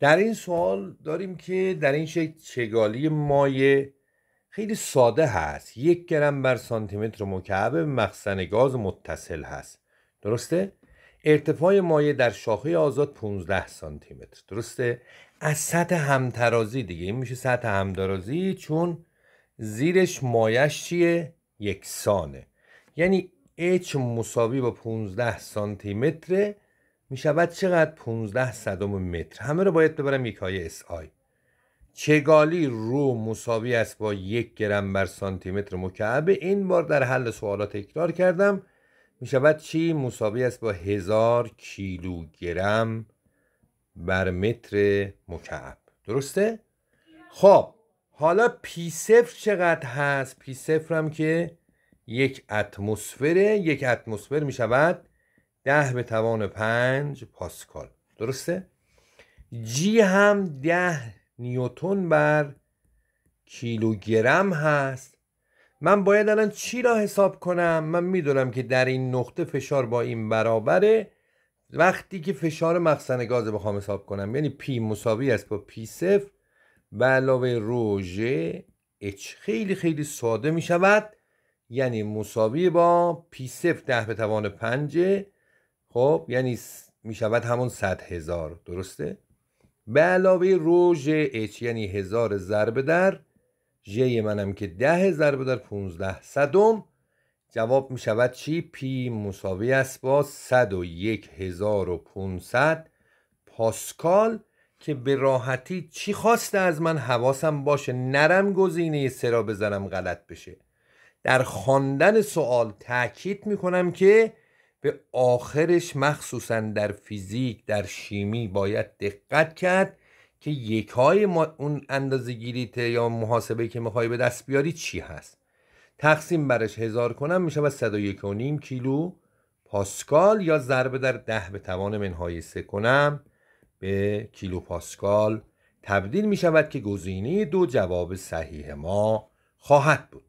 در این سوال داریم که در این شکل چگالی مایع خیلی ساده هست. یک گرم بر سانتیمتر مکعب مخزن گاز متصل هست. درسته؟ ارتفاع مایع در شاخه آزاد 15 سانتی متر درسته؟ از سطح همترازی دیگه. این میشه سطح همترازی چون زیرش مایش چیه؟ یکسانه. یعنی H مساوی با 15 سانتی متر می‌شود چقدر 15 صدم متر؟ همه رو باید ببرم یکای SI چگالی رو مساوی است با یک گرم بر سانتی متر مکعب؟ این بار در حل سوالات تکرار کردم. می شود چی؟ مساوی است با هزار کیلوگرم بر متر مکعب. درسته؟ خب حالا پی صفر چقدر هست؟ پی صفر هم که یک اتمسفره. یک اتمسفر می شود ده به توان پنج پاسکال. درسته؟ جی هم ده نیوتون بر کیلوگرم هست. من باید الان چی را حساب کنم؟ من می‌دونم که در این نقطه فشار با این برابره. وقتی که فشار مخزن گاز بخوام حساب کنم. یعنی پی مساوی است با پی صفر. به علاوه روژه اچ خیلی خیلی ساده می شود یعنی مساوی با پی صفر ده به توان پنج خب یعنی می شود همون صد هزار درسته؟ به علاوه روژه اچ یعنی هزار ضربه در ژ منم که ده ضربه در 15 صدم. جواب می شود چی؟ پی مساوی است با 101500 پاسکال که به راحتی چی خواسته از من حواسم باشه؟ نرم گزینه سه را بزنم غلط بشه. در خواندن سوال تاکید می‌کنم که به آخرش مخصوصا در فیزیک در شیمی باید دقت کرد که یک های اون اندازه گیریت یا محاسبه که می‌خوای به دست بیاری چی هست. تقسیم برش هزار کنم میشه و 101 و نیم کیلو پاسکال یا ضربه در ده به توان منهای سه کنم به کیلو پاسکال. تبدیل می شود که گزینه دو جواب صحیح ما خواهد بود.